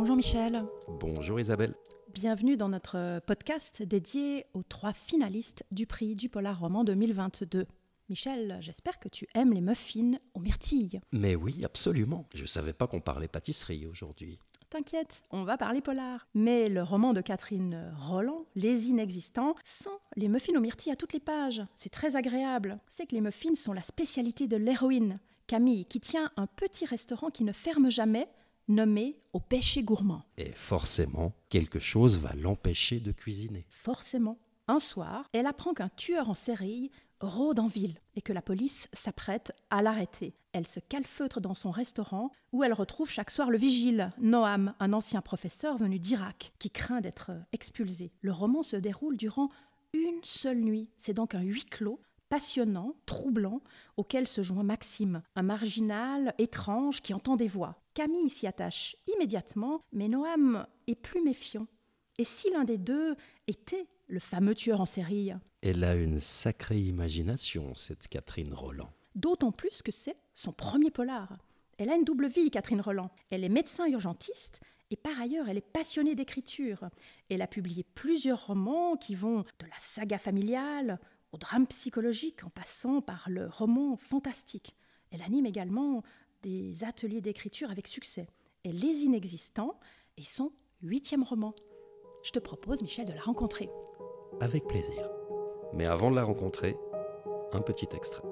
Bonjour Michel. Bonjour Isabelle. Bienvenue dans notre podcast dédié aux trois finalistes du prix du Polar Roman 2022. Michel, j'espère que tu aimes les muffins aux myrtilles. Mais oui, absolument. Je ne savais pas qu'on parlait pâtisserie aujourd'hui. T'inquiète, on va parler polar. Mais le roman de Catherine Roland, Les Inexistants, sent les muffins aux myrtilles à toutes les pages. C'est très agréable. C'est que les muffins sont la spécialité de l'héroïne, Camille, qui tient un petit restaurant qui ne ferme jamais, nommé Au péché gourmand. Et forcément, quelque chose va l'empêcher de cuisiner. Forcément. Un soir, elle apprend qu'un tueur en série rôde en ville et que la police s'apprête à l'arrêter. Elle se calfeutre dans son restaurant où elle retrouve chaque soir le vigile, Noam, un ancien professeur venu d'Irak, qui craint d'être expulsé. Le roman se déroule durant une seule nuit. C'est donc un huis clos passionnant, troublant, auquel se joint Maxime, un marginal étrange qui entend des voix. Camille s'y attache immédiatement, mais Noam est plus méfiant. Et si l'un des deux était le fameux tueur en série? Elle a une sacrée imagination, cette Catherine Roland. D'autant plus que c'est son premier polar. Elle a une double vie, Catherine Roland. Elle est médecin urgentiste et par ailleurs, elle est passionnée d'écriture. Elle a publié plusieurs romans qui vont de la saga familiale au drame psychologique en passant par le roman fantastique. Elle anime également des ateliers d'écriture avec succès. Et Les Inexistants est son huitième roman. Je te propose, Michel, de la rencontrer. Avec plaisir. Mais avant de la rencontrer, un petit extrait.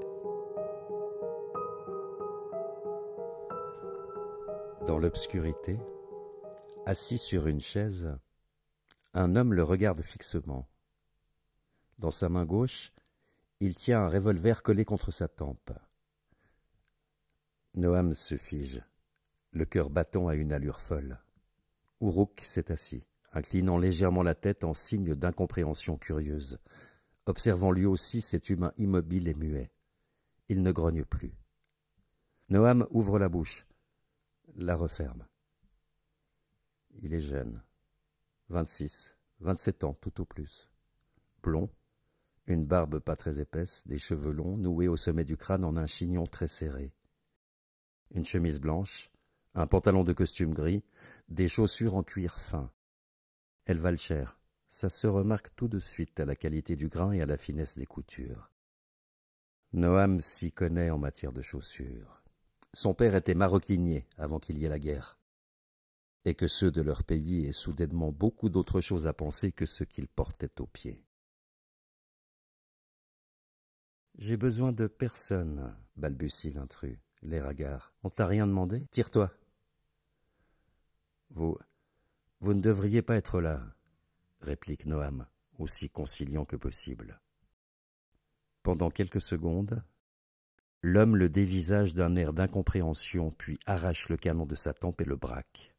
Dans l'obscurité, assis sur une chaise, un homme le regarde fixement. Dans sa main gauche, il tient un revolver collé contre sa tempe. Noam se fige, le cœur battant à une allure folle. Uruk s'est assis, inclinant légèrement la tête en signe d'incompréhension curieuse, observant lui aussi cet humain immobile et muet. Il ne grogne plus. Noam ouvre la bouche, la referme. Il est jeune, vingt-six, vingt-sept ans tout au plus, blond, une barbe pas très épaisse, des cheveux longs noués au sommet du crâne en un chignon très serré, une chemise blanche, un pantalon de costume gris, des chaussures en cuir fin. Elles valent cher. Ça se remarque tout de suite à la qualité du grain et à la finesse des coutures. Noam s'y connaît en matière de chaussures. Son père était maroquinier avant qu'il y ait la guerre, et que ceux de leur pays aient soudainement beaucoup d'autres choses à penser que ce qu'ils portaient aux pieds. J'ai besoin de personne, balbutie l'intrus, les ragards. On t'a rien demandé? Tire-toi. Vous. Vous ne devriez pas être là, réplique Noam, aussi conciliant que possible. Pendant quelques secondes, l'homme le dévisage d'un air d'incompréhension, puis arrache le canon de sa tempe et le braque.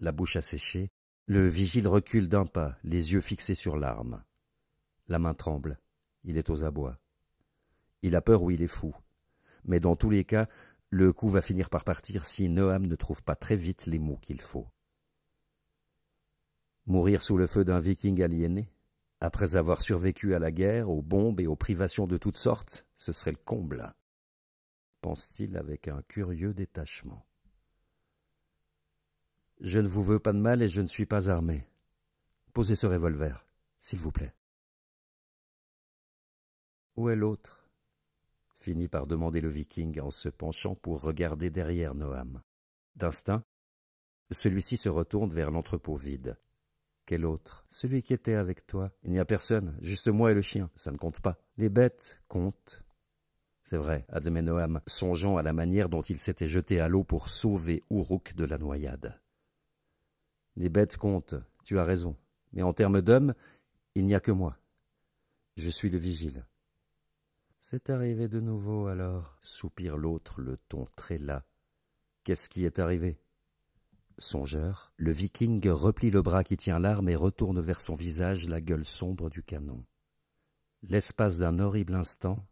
La bouche asséchée, le vigile recule d'un pas, les yeux fixés sur l'arme. La main tremble, il est aux abois. Il a peur ou il est fou? Mais dans tous les cas, le coup va finir par partir si Noam ne trouve pas très vite les mots qu'il faut. Mourir sous le feu d'un viking aliéné, après avoir survécu à la guerre, aux bombes et aux privations de toutes sortes, ce serait le comble, pense-t-il avec un curieux détachement. Je ne vous veux pas de mal et je ne suis pas armé. Posez ce revolver, s'il vous plaît. Où est l'autre? Finit par demander le viking en se penchant pour regarder derrière Noam. D'instinct, celui-ci se retourne vers l'entrepôt vide. Quel autre? Celui qui était avec toi? Il n'y a personne, juste moi et le chien. Ça ne compte pas. Les bêtes comptent. C'est vrai, admet Noam, songeant à la manière dont il s'était jeté à l'eau pour sauver Uruk de la noyade. Les bêtes comptent, tu as raison. Mais en termes d'hommes, il n'y a que moi. Je suis le vigile. C'est arrivé de nouveau alors, soupire l'autre, le ton très las. Qu'est-ce qui est arrivé? Songeur, le viking replie le bras qui tient l'arme et retourne vers son visage la gueule sombre du canon. L'espace d'un horrible instant,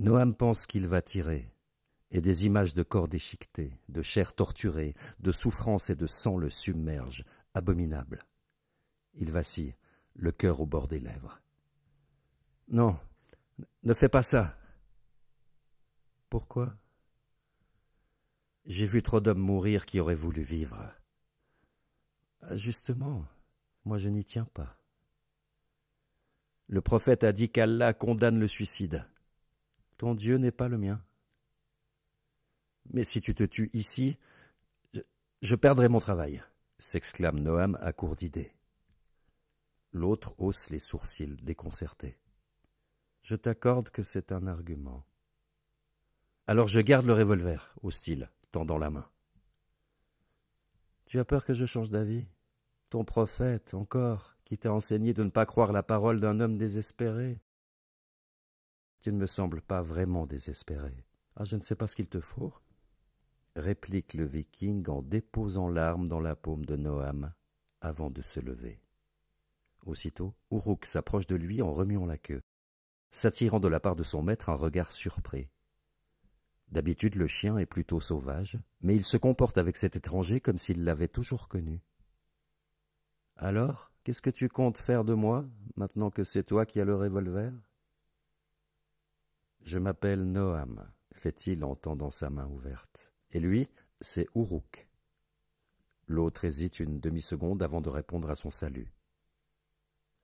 Noam pense qu'il va tirer, et des images de corps déchiquetés, de chair torturée, de souffrance et de sang le submergent, abominable. Il vacille, le cœur au bord des lèvres. Non, ne fais pas ça. Pourquoi? J'ai vu trop d'hommes mourir qui auraient voulu vivre. Ah, justement, moi je n'y tiens pas. Le prophète a dit qu'Allah condamne le suicide. Ton Dieu n'est pas le mien. Mais si tu te tues ici, je, perdrai mon travail, s'exclame Noam à court d'idées. L'autre hausse les sourcils déconcertés. Je t'accorde que c'est un argument. Alors je garde le revolver, hostile, tendant la main. Tu as peur que je change d'avis? Ton prophète, encore, qui t'a enseigné de ne pas croire la parole d'un homme désespéré? Tu ne me sembles pas vraiment désespéré. Ah, je ne sais pas ce qu'il te faut réplique le viking en déposant l'arme dans la paume de Noam avant de se lever. Aussitôt, Uruk s'approche de lui en remuant la queue, s'attirant de la part de son maître un regard surpris. D'habitude le chien est plutôt sauvage, mais il se comporte avec cet étranger comme s'il l'avait toujours connu. Alors, qu'est-ce que tu comptes faire de moi, maintenant que c'est toi qui as le revolver? Je m'appelle Noam, fait-il en tendant sa main ouverte. Et lui, c'est Uruk. L'autre hésite une demi-seconde avant de répondre à son salut.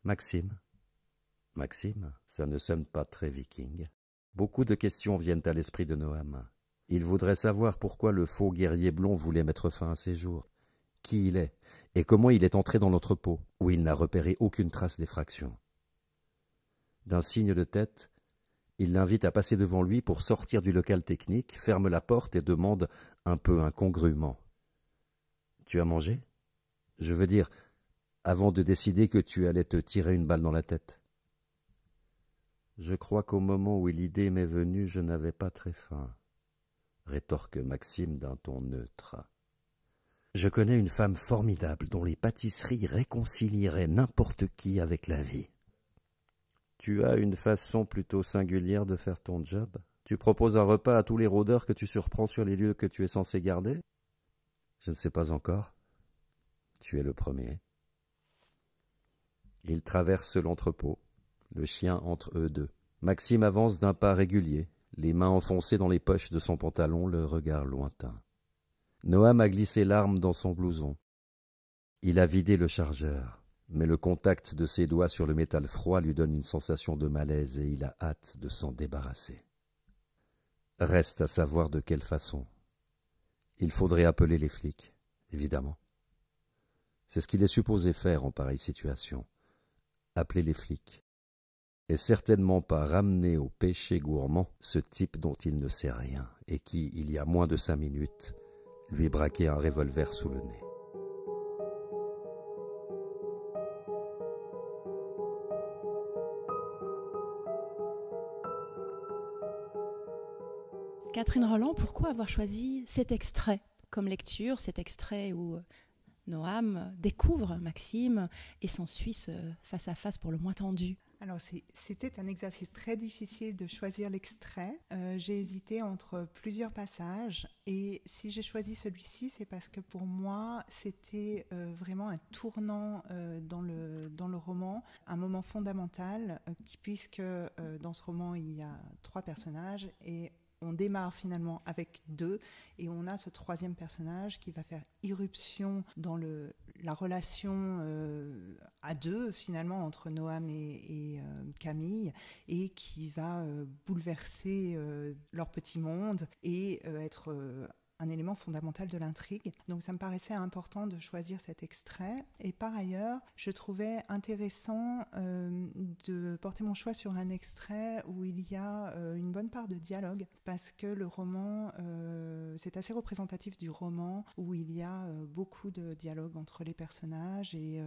Maxime. Maxime, ça ne sonne pas très viking. Beaucoup de questions viennent à l'esprit de Noam. Il voudrait savoir pourquoi le faux guerrier blond voulait mettre fin à ses jours, qui il est, et comment il est entré dans l'entrepôt, où il n'a repéré aucune trace d'effraction. D'un signe de tête, il l'invite à passer devant lui pour sortir du local technique, ferme la porte et demande un peu incongrument. Tu as mangé? Je veux dire, avant de décider que tu allais te tirer une balle dans la tête. Je crois qu'au moment où l'idée m'est venue, je n'avais pas très faim, rétorque Maxime d'un ton neutre. Je connais une femme formidable dont les pâtisseries réconcilieraient n'importe qui avec la vie. Tu as une façon plutôt singulière de faire ton job. Tu proposes un repas à tous les rôdeurs que tu surprends sur les lieux que tu es censé garder Je ne sais pas encore. Tu es le premier. Ils traversent l'entrepôt, le chien entre eux deux. Maxime avance d'un pas régulier, les mains enfoncées dans les poches de son pantalon, le regard lointain. Noam a glissé l'arme dans son blouson. Il a vidé le chargeur mais le contact de ses doigts sur le métal froid lui donne une sensation de malaise et il a hâte de s'en débarrasser. Reste à savoir de quelle façon. Il faudrait appeler les flics, évidemment. C'est ce qu'il est supposé faire en pareille situation. Appeler les flics. Et certainement pas ramener au péché gourmand ce type dont il ne sait rien et qui, il y a moins de cinq minutes, lui braquait un revolver sous le nez. Catherine Roland, pourquoi avoir choisi cet extrait comme lecture, cet extrait où euh, Noam découvre Maxime et s'ensuit ce face à face pour le moins tendu? Alors c'était un exercice très difficile de choisir l'extrait. Euh, j'ai hésité entre plusieurs passages et si j'ai choisi celui-ci, c'est parce que pour moi c'était euh, vraiment un tournant dans, le, dans le roman, un moment fondamental puisque dans ce roman il y a trois personnages et on démarre finalement avec deux et on a ce troisième personnage qui va faire irruption dans le, la relation euh, à deux finalement entre Noam et, euh, Camille et qui va euh, bouleverser leur petit monde et être un élément fondamental de l'intrigue. Donc ça me paraissait important de choisir cet extrait. Et par ailleurs, je trouvais intéressant euh, de porter mon choix sur un extrait où il y a euh, une bonne part de dialogue, parce que le roman, euh, c'est assez représentatif du roman, où il y a beaucoup de dialogue entre les personnages et,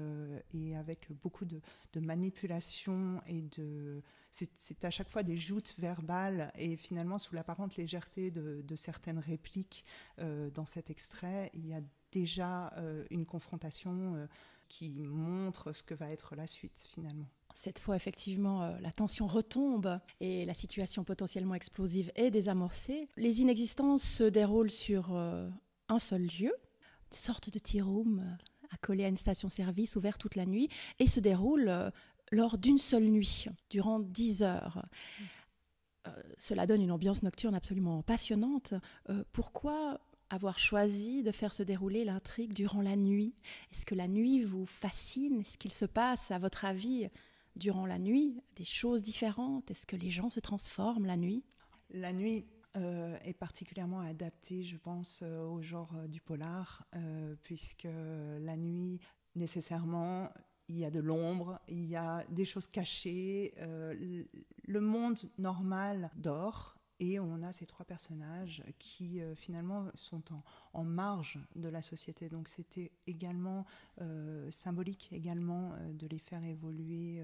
avec beaucoup de, de manipulation et de c'est à chaque fois des joutes verbales et finalement sous l'apparente légèreté de, certaines répliques euh, dans cet extrait, il y a déjà euh, une confrontation euh, qui montre ce que va être la suite finalement. Cette fois, effectivement, la tension retombe et la situation potentiellement explosive est désamorcée. Les inexistences se déroulent sur un seul lieu, une sorte de tea room accolé à une station-service ouverte toute la nuit, et se déroule lors d'une seule nuit, durant dix heures. Euh, cela donne une ambiance nocturne absolument passionnante. Euh, pourquoi avoir choisi de faire se dérouler l'intrigue durant la nuit? Est-ce que la nuit vous fascine? Est-ce qu'il se passe, à votre avis, durant la nuit des choses différentes? Est-ce que les gens se transforment la nuit? La nuit euh, est particulièrement adaptée, je pense, au genre du polar, puisque la nuit, nécessairement, il y a de l'ombre, il y a des choses cachées. le monde normal dort et on a ces trois personnages qui euh, finalement sont en, marge de la société. Donc c'était également euh, symbolique également euh, de les faire évoluer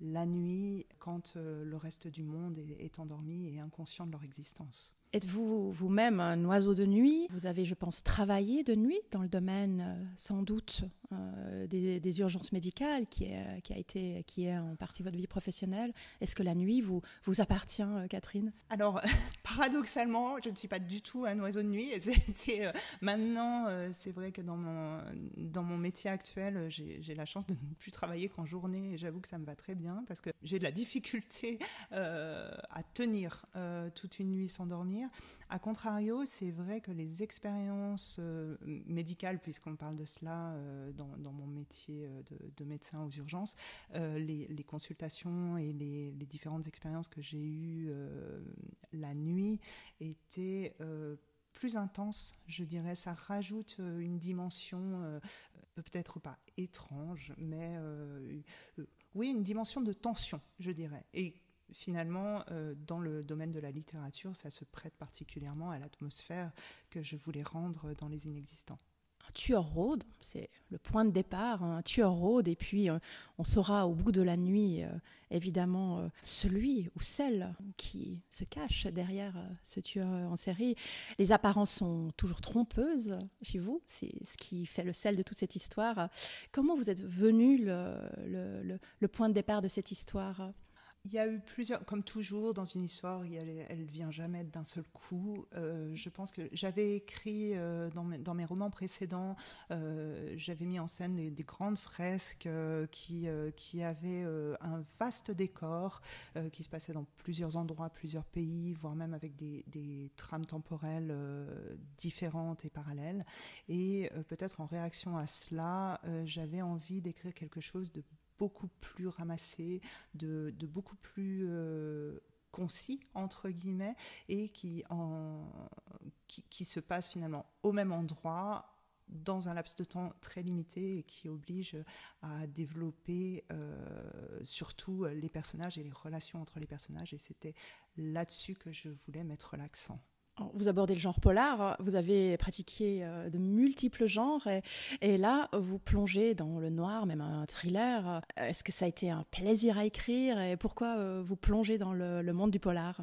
la nuit quand le reste du monde est endormi et inconscient de leur existence. Êtes-vous vous-même un oiseau de nuit? Vous avez, je pense, travaillé de nuit dans le domaine, euh, sans doute, euh, des, urgences médicales, qui est, qui, a été, qui est en partie votre vie professionnelle. Est-ce que la nuit vous, vous appartient, euh, Catherine? Alors, paradoxalement, je ne suis pas du tout un oiseau de nuit. maintenant, c'est vrai que dans mon, dans mon métier actuel, j'ai la chance de ne plus travailler qu'en journée. Et j'avoue que ça me va très bien parce que j'ai de la difficulté à tenir toute une nuit sans dormir. A contrario, c'est vrai que les expériences euh, médicales, puisqu'on parle de cela euh, dans, mon métier euh, de, médecin aux urgences, les, consultations et les, différentes expériences que j'ai eues la nuit étaient plus intenses, je dirais. Ça rajoute une dimension peut-être pas étrange, mais oui, une dimension de tension, je dirais. Finalement, euh, dans le domaine de la littérature, ça se prête particulièrement à l'atmosphère que je voulais rendre dans Les Inexistants. Un tueur rôde, c'est le point de départ, hein, un tueur rôde, et puis euh, on saura au bout de la nuit, euh, évidemment, celui ou celle qui se cache derrière ce tueur en série. Les apparences sont toujours trompeuses chez vous, c'est ce qui fait le sel de toute cette histoire. Comment vous êtes venu le, le point de départ de cette histoire? Il y a eu plusieurs, comme toujours dans une histoire, elle ne vient jamais d'un seul coup. Euh, je pense que j'avais écrit euh, dans, mes, romans précédents, euh, j'avais mis en scène des, grandes fresques qui, avaient un vaste décor, qui se passait dans plusieurs endroits, plusieurs pays, voire même avec des trames temporelles différentes et parallèles. Et peut-être en réaction à cela, j'avais envie d'écrire quelque chose de beaucoup plus ramassé, de, beaucoup plus euh, concis, entre guillemets, et qui, se passe finalement au même endroit dans un laps de temps très limité et qui oblige à développer euh, surtout les personnages et les relations entre les personnages. Et c'était là-dessus que je voulais mettre l'accent. Vous abordez le genre polar, vous avez pratiqué euh, de multiples genres et, là, vous plongez dans le noir, même un thriller. Est-ce que ça a été un plaisir à écrire et pourquoi euh, vous plongez dans le, monde du polar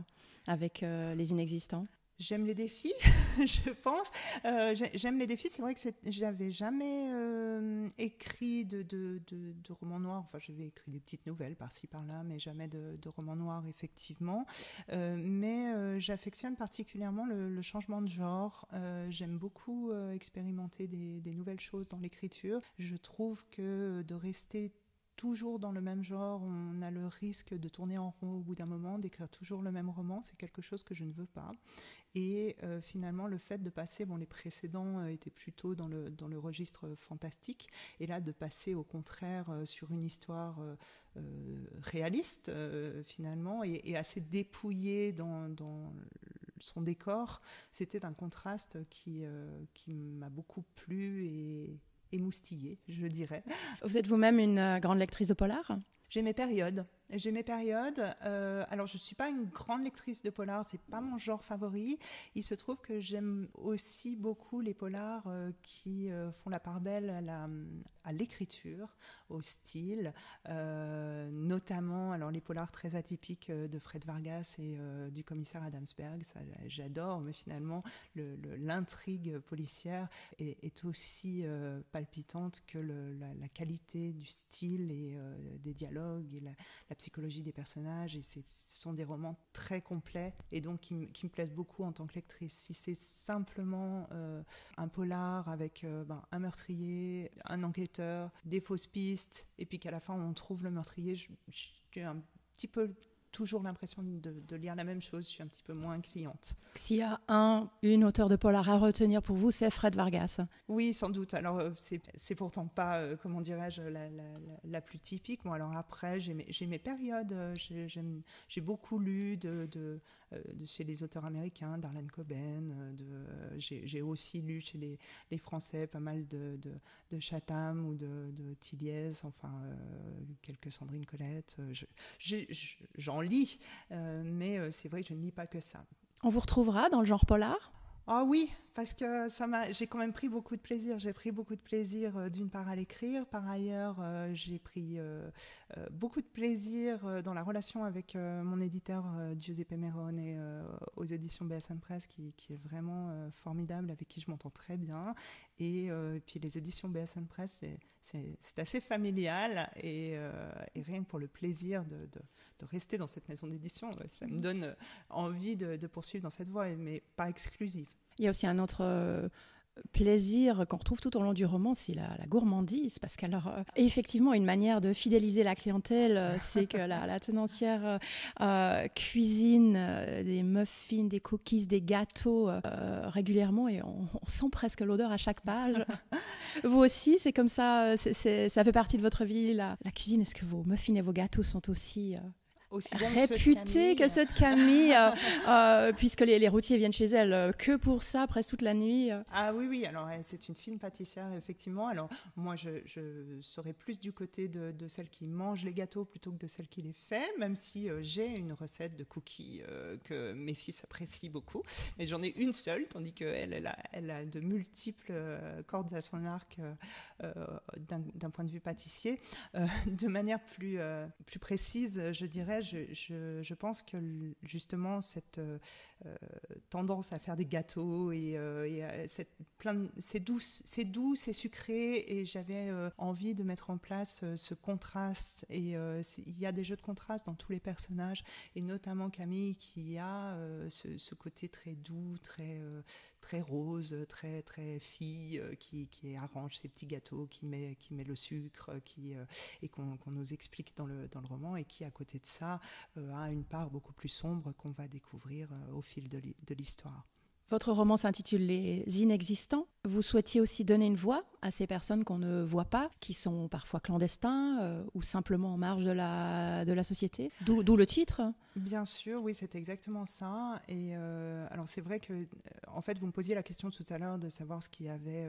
avec euh, les inexistants? J'aime les défis, je pense. Euh, j'aime les défis. C'est vrai que j'avais jamais euh, écrit de, de, de, romans noirs. Enfin, j'avais écrit des petites nouvelles par-ci par-là, mais jamais de, romans noirs, effectivement. Euh, mais j'affectionne particulièrement le, changement de genre. J'aime beaucoup expérimenter des nouvelles choses dans l'écriture. Je trouve que de rester toujours dans le même genre, on a le risque de tourner en rond au bout d'un moment, d'écrire toujours le même roman, c'est quelque chose que je ne veux pas. Et euh, finalement, le fait de passer, bon, les précédents euh, étaient plutôt dans le, dans le registre fantastique, et là, de passer au contraire euh, sur une histoire réaliste, finalement, et, assez dépouillée dans, dans son décor, c'était un contraste qui, qui m'a beaucoup plu et, émoustillé, je dirais. Vous êtes vous-même une grande lectrice de polar? J'ai mes périodes. J'ai mes périodes. Euh, alors, je ne suis pas une grande lectrice de polar, c'est pas mon genre favori. Il se trouve que j'aime aussi beaucoup les polars euh, qui euh, font la part belle à l'écriture, au style, notamment alors les polars très atypiques de Fred Vargas et du commissaire Adamsberg. Ça, j'adore, mais finalement, l'intrigue policière est, aussi palpitante que la, qualité du style et des dialogues et la, psychologie des personnages et ce sont des romans très complets et donc qui, me plaisent beaucoup en tant que lectrice. Si c'est simplement euh, un polar avec euh, ben, un meurtrier, un enquêteur, des fausses pistes et puis qu'à la fin on trouve le meurtrier, je, suis un petit peu toujours l'impression de, lire la même chose. Je suis un petit peu moins cliente. S'il y a un, une auteur de polar à retenir pour vous, c'est Fred Vargas. Oui, sans doute. Alors, euh, c'est pourtant pas, euh, comment dirais-je, la, plus typique. Moi, alors après, j'ai mes, mes, périodes. Euh, j'ai beaucoup lu de, de, chez les auteurs américains, Darlene Coben. j'ai aussi lu chez les, les, Français pas mal de, de, Chatham ou de, de Tilliez, enfin, quelques Sandrine Colette. J'en lis, mais c'est vrai que je ne lis pas que ça. On vous retrouvera dans le genre polar? Ah oui, parce que ça m'a, j'ai quand même pris beaucoup de plaisir. J'ai pris beaucoup de plaisir euh, d'une part à l'écrire, par ailleurs euh, j'ai pris euh, beaucoup de plaisir dans la relation avec mon éditeur Giuseppe Merone aux éditions BSN Press, qui, qui est vraiment formidable, avec qui je m'entends très bien. Et, puis les éditions BSN Press, c'est, assez familial et, et, rien que pour le plaisir de, de, de rester dans cette maison d'édition, ça me donne envie de, de poursuivre dans cette voie, mais pas exclusive. Il y a aussi un autre euh, plaisir qu'on retrouve tout au long du roman, c'est la, gourmandise, parce qu'alors, euh, effectivement, une manière de fidéliser la clientèle, euh, c'est que la, tenancière cuisine des muffins, des cookies, des gâteaux régulièrement, et on, sent presque l'odeur à chaque page. vous aussi, c'est comme ça, ça fait partie de votre vie, la, la cuisine. Est-ce que vos muffins et vos gâteaux sont aussi aussi réputée que ceux de Camille, euh, euh, puisque les, routiers viennent chez elle euh, que pour ça, presque toute la nuit. Ah oui, oui, alors c'est une fine pâtissière, effectivement. Alors moi, je, serais plus du côté de, celle qui mange les gâteaux plutôt que de celle qui les fait, même si j'ai une recette de cookies que mes fils apprécient beaucoup. Mais j'en ai une seule, tandis qu'elle, elle a, elle a de multiples cordes à son arc d'un point de vue pâtissier. de manière plus, plus précise, je dirais, je, pense que justement cette euh, tendance à faire des gâteaux et, euh, plein c'est doux, c'est doux, c'est sucré et j'avais euh, envie de mettre en place ce contraste et il y a des jeux de contraste dans tous les personnages et notamment Camille qui a ce, côté très doux, très très rose, très très fille, euh, qui, arrange ses petits gâteaux, qui met, qui met le sucre, qui, euh, et qu'on nous explique dans le, dans le roman, et qui à côté de ça euh, a une part beaucoup plus sombre qu'on va découvrir au fil de l'histoire. Votre roman s'intitule Les Inexistants. Vous souhaitiez aussi donner une voix à ces personnes qu'on ne voit pas, qui sont parfois clandestins euh, ou simplement en marge de la, de la société? D'où le titre? Bien sûr, oui, c'est exactement ça. Et euh, alors c'est vrai que, euh, en fait, vous me posiez la question tout à l'heure de savoir ce qui avait,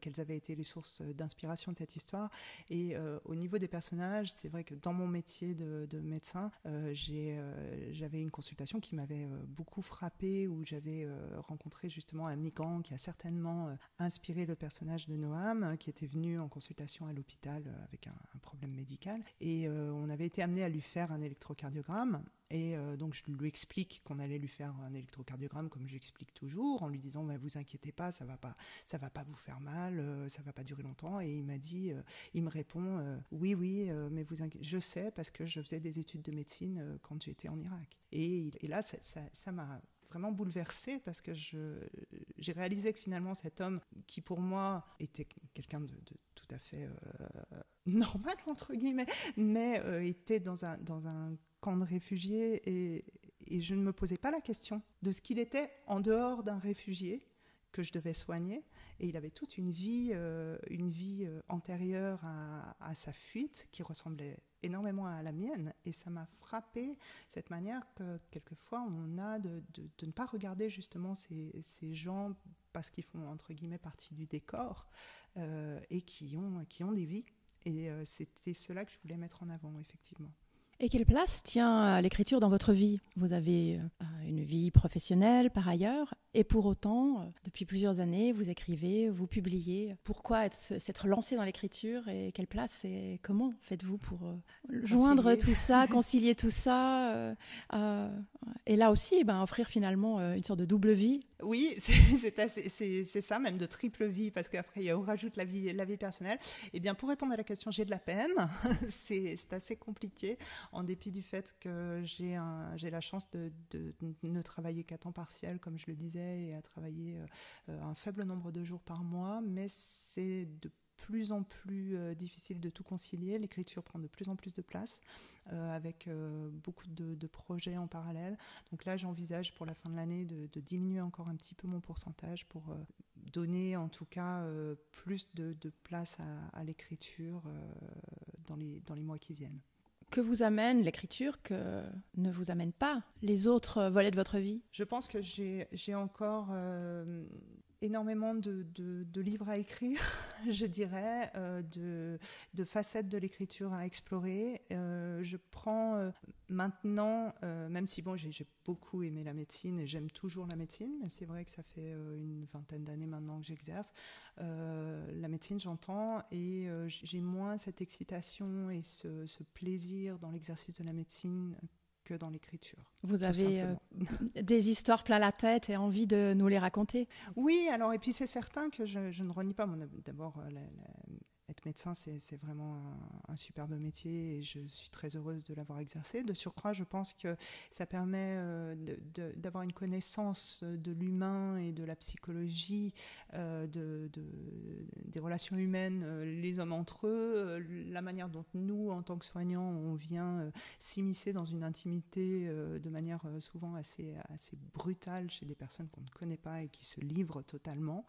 quelles avaient été les sources d'inspiration de cette histoire. Et au niveau des personnages, c'est vrai que dans mon métier de, de médecin, j'avais une consultation qui m'avait beaucoup frappée, où j'avais rencontré justement un migrant qui a certainement inspiré le personnage de Noam, euh, qui était venu en consultation à l'hôpital euh, avec un, problème médical. Et euh, on avait été amené à lui faire un électrocardiogramme. Et donc je lui explique qu'on allait lui faire un électrocardiogramme comme j'explique toujours, en lui disant bah, vous inquiétez pas, ça va pas, ça va pas vous faire mal, ça va pas durer longtemps. Et il m'a dit, il me répond oui oui, mais vous je sais parce que je faisais des études de médecine quand j'étais en Irak. Et là ça m'a vraiment bouleversée parce que j'ai réalisé que finalement cet homme, qui pour moi était quelqu'un de, tout à fait euh, normal, entre guillemets, mais euh, était dans un, dans un camp de réfugiés et, et je ne me posais pas la question de ce qu'il était en dehors d'un réfugié que je devais soigner. Et il avait toute une vie, euh, une vie antérieure à, à, sa fuite qui ressemblait énormément à la mienne et ça m'a frappé cette manière que quelquefois on a de, de, ne pas regarder justement ces, ces gens parce qu'ils font entre guillemets partie du décor euh, et qui ont, qui ont des vies. Et euh, c'était cela que je voulais mettre en avant, effectivement. Et quelle place tient l'écriture dans votre vie? Vous avez euh, une vie professionnelle par ailleurs, et pour autant, euh, depuis plusieurs années, vous écrivez, vous publiez. Pourquoi s'être lancé dans l'écriture et quelle place et comment faites-vous pour euh, joindre tout ça, concilier tout ça Et là aussi, eh ben, offrir finalement une sorte de double vie oui, c'est ça, même de triple vie, parce qu'après, on rajoute la vie, personnelle. Eh bien, pour répondre à la question, j'ai de la peine. c'est assez compliqué, en dépit du fait que j'ai la chance de, ne travailler qu'à temps partiel, comme je le disais, et à travailler euh, un faible nombre de jours par mois. Mais c'est de plus en plus difficile de tout concilier. L'écriture prend de plus en plus de place, avec beaucoup de, projets en parallèle. Donc là, j'envisage pour la fin de l'année de, diminuer encore un petit peu mon pourcentage pour donner en tout cas plus de, place à, l'écriture dans, les, dans les mois qui viennent. Que vous amène l'écriture que ne vous amènent pas les autres volets de votre vie? Je pense que j'ai encore énormément de, livres à écrire, je dirais, euh, de, facettes de l'écriture à explorer. Euh, je prends euh, maintenant, même si bon, j'ai beaucoup aimé la médecine et j'aime toujours la médecine, mais c'est vrai que ça fait une vingtaine d'années maintenant que j'exerce. la médecine, j'entends, et j'ai moins cette excitation et ce plaisir dans l'exercice de la médecine que dans l'écriture. Vous avez euh, des histoires plein la tête et envie de nous les raconter? Oui, alors et puis c'est certain que je, ne renie pas d'abord euh, la, médecin, c'est vraiment un, superbe métier et je suis très heureuse de l'avoir exercé. De surcroît, je pense que ça permet euh, d'avoir une connaissance de l'humain et de la psychologie, euh, de, des relations humaines, euh, les hommes entre eux, la manière dont nous, en tant que soignants, on vient s'immiscer dans une intimité de manière souvent assez brutale chez des personnes qu'on ne connaît pas et qui se livrent totalement,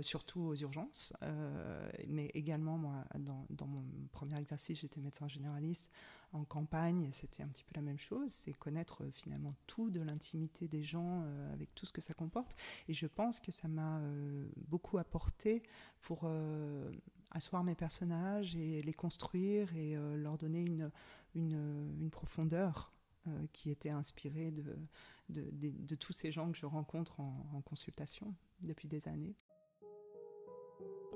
surtout aux urgences, mais également moi, dans, mon premier exercice, j'étais médecin généraliste en campagne, c'était un petit peu la même chose, c'est connaître euh, finalement tout de l'intimité des gens euh, avec tout ce que ça comporte. Et je pense que ça m'a euh, beaucoup apporté pour asseoir mes personnages et les construire et leur donner une, profondeur qui était inspirée de, tous ces gens que je rencontre en consultation depuis des années.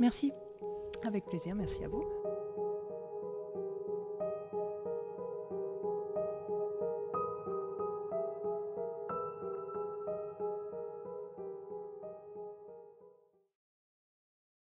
Merci. Avec plaisir, merci à vous.